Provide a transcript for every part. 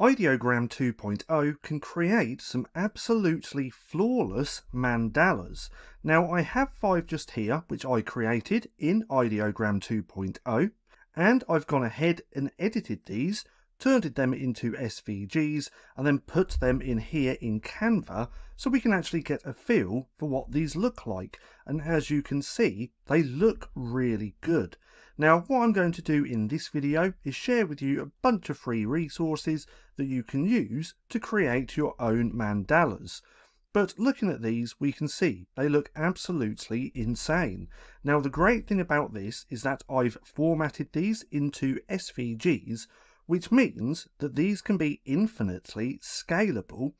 Ideogram 2.0 can create some absolutely flawless mandalas. Now I have five just here which I created in Ideogram 2.0 and I've gone ahead and edited these, turned them into SVGs and then put them in here in Canva so we can actually get a feel for what these look like and as you can see they look really good. Now what I'm going to do in this video is share with you a bunch of free resources that you can use to create your own mandalas. But looking at these, we can see they look absolutely insane. Now the great thing about this is that I've formatted these into SVGs, which means that these can be infinitely scalable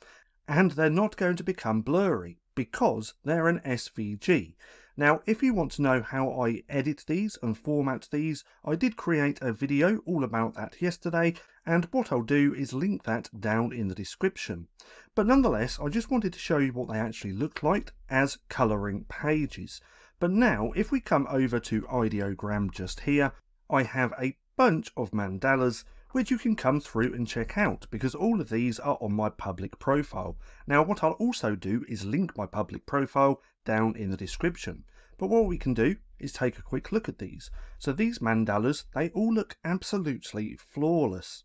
and they're not going to become blurry because they're an SVG. Now, if you want to know how I edit these and format these, I did create a video all about that yesterday, and what I'll do is link that down in the description. But nonetheless, I just wanted to show you what they actually look like as colouring pages. But now, if we come over to Ideogram just here, I have a bunch of mandalas which you can come through and check out because all of these are on my public profile. Now what I'll also do is link my public profile down in the description. But what we can do is take a quick look at these. So these mandalas, they all look absolutely flawless.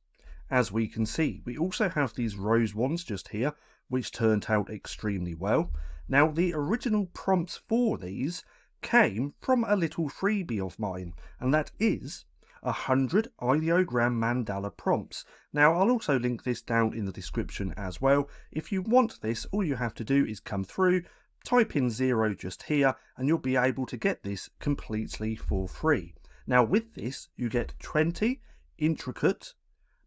As we can see, we also have these rose ones just here, which turned out extremely well. Now, the original prompts for these came from a little freebie of mine, and that is 100 ideogram mandala prompts. Now, I'll also link this down in the description as well. If you want this, all you have to do is come through, type in zero just here and you'll be able to get this completely for free. Now with this you get 20 intricate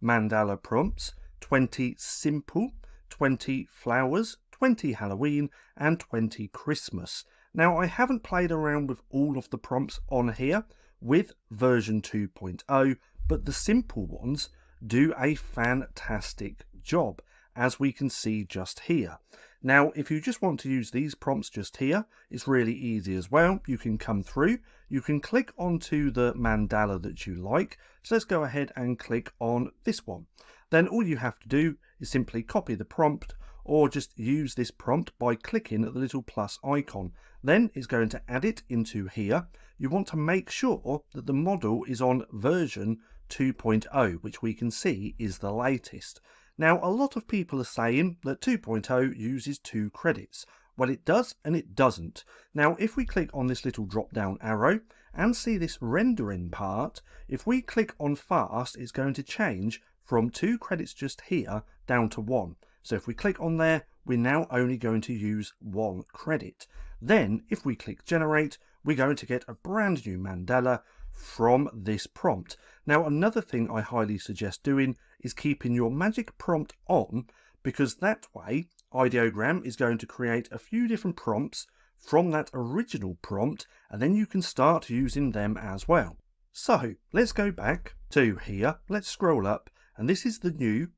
mandala prompts, 20 simple, 20 flowers, 20 Halloween and 20 Christmas. Now I haven't played around with all of the prompts on here with version 2.0 but the simple ones do a fantastic job as we can see just here. Now, if you just want to use these prompts just here, it's really easy as well. You can come through, you can click onto the mandala that you like. So let's go ahead and click on this one. Then all you have to do is simply copy the prompt or just use this prompt by clicking at the little plus icon. Then it's going to add it into here. You want to make sure that the model is on version 2.0, which we can see is the latest. Now, a lot of people are saying that 2.0 uses two credits. Well, it does and it doesn't. Now, if we click on this little drop down arrow and see this rendering part, if we click on fast, it's going to change from two credits just here down to one. So if we click on there, we're now only going to use one credit. Then, if we click generate, we're going to get a brand new mandala from this prompt. Now another thing I highly suggest doing is keeping your magic prompt on because that way Ideogram is going to create a few different prompts from that original prompt and then you can start using them as well. So let's go back to here, let's scroll up and this is the new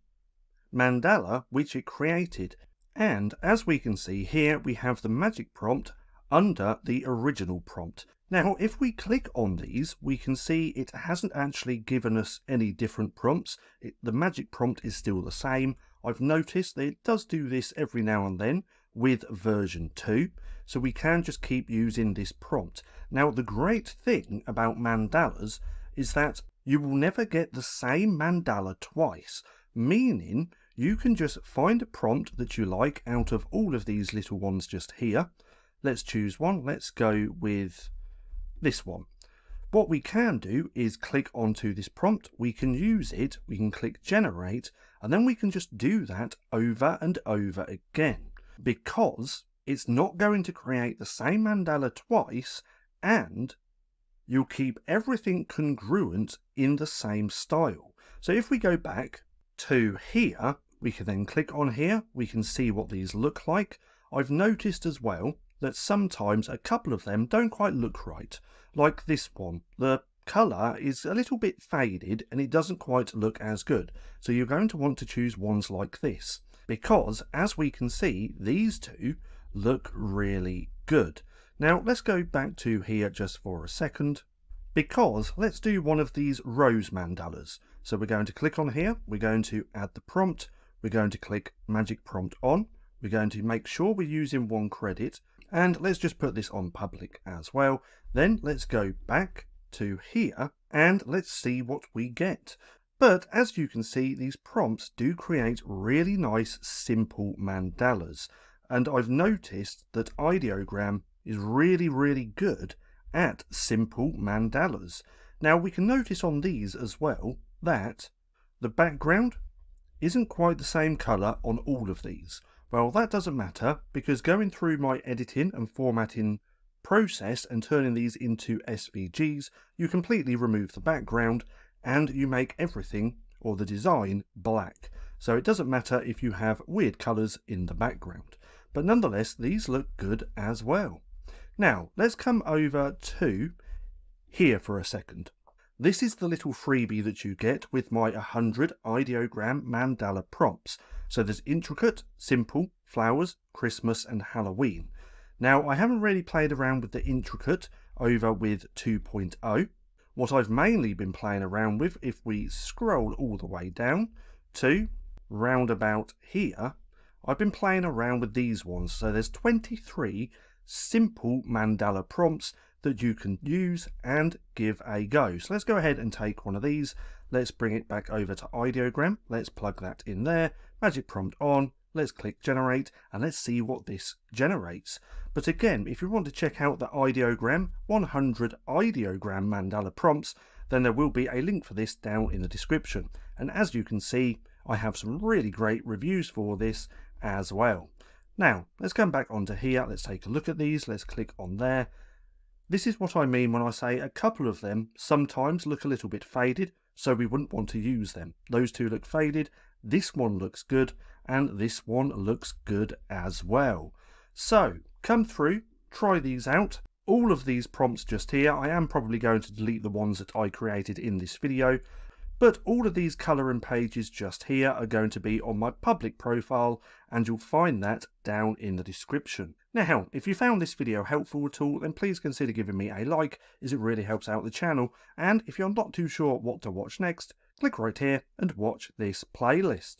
mandala which it created and as we can see here we have the magic prompt under the original prompt. Now, if we click on these, we can see it hasn't actually given us any different prompts. It, the magic prompt is still the same. I've noticed that it does do this every now and then with version 2, so we can just keep using this prompt. Now, the great thing about mandalas is that you will never get the same mandala twice, meaning you can just find a prompt that you like out of all of these little ones just here. Let's choose one. Let's go with this one. What we can do is click onto this prompt, we can use it, we can click generate, and then we can just do that over and over again because it's not going to create the same mandala twice and you'll keep everything congruent in the same style. So if we go back to here, we can then click on here, we can see what these look like. I've noticed as well that sometimes a couple of them don't quite look right. Like this one, the colour is a little bit faded and it doesn't quite look as good. So you're going to want to choose ones like this because as we can see, these two look really good. Now let's go back to here just for a second because let's do one of these rose mandalas. So we're going to click on here, we're going to add the prompt, we're going to click magic prompt on, we're going to make sure we're using one credit, and let's just put this on public as well. Then let's go back to here and let's see what we get. But as you can see, these prompts do create really nice, simple mandalas. And I've noticed that Ideogram is really, really good at simple mandalas. Now we can notice on these as well that the background isn't quite the same colour on all of these. Well, that doesn't matter because going through my editing and formatting process and turning these into SVGs, you completely remove the background and you make everything or the design black. So it doesn't matter if you have weird colours in the background. But nonetheless, these look good as well. Now, let's come over to here for a second. This is the little freebie that you get with my 100 ideogram mandala prompts. So there's intricate, simple, flowers, Christmas and Halloween. Now I haven't really played around with the intricate over with 2.0. What I've mainly been playing around with, if we scroll all the way down to roundabout here, I've been playing around with these ones. So there's 23 simple mandala prompts that you can use and give a go. So let's go ahead and take one of these. Let's bring it back over to Ideogram. Let's plug that in there. Magic prompt on. Let's click generate and let's see what this generates. But again, if you want to check out the Ideogram 100 Ideogram mandala prompts, then there will be a link for this down in the description. And as you can see, I have some really great reviews for this as well. Now, let's come back onto here. Let's take a look at these. Let's click on there. This is what I mean when I say a couple of them sometimes look a little bit faded, so we wouldn't want to use them. Those two look faded, this one looks good, and this one looks good as well. So, come through, try these out. All of these prompts just here, I am probably going to delete the ones that I created in this video, but all of these colour and pages just here are going to be on my public profile and you'll find that down in the description. Now, if you found this video helpful at all, then please consider giving me a like as it really helps out the channel. And if you're not too sure what to watch next, click right here and watch this playlist.